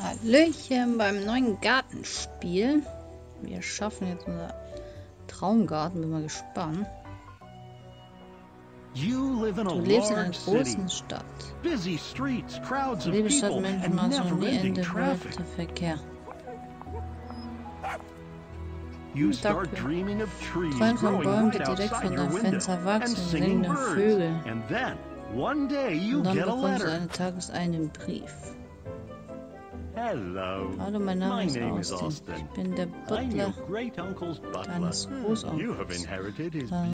Hallöchen beim neuen Gartenspiel. Wir schaffen jetzt unser Traumgarten, bin mal gespannt. Du lebst in einer großen Stadt. Liebe Stadt, people, Menschen, and also nie Ende der Verkehr. You start dreaming of trees growing Bäumen, right die direkt outside your deinem window Fenster and singing birds. Vögel. And then, one day you Und dann get a letter. eines Tages einen Brief. Hello. Hallo, mein Name My ist name is Austin. Austin. Ich bin der I'm your great uncle's butler. deines You have inherited his Dein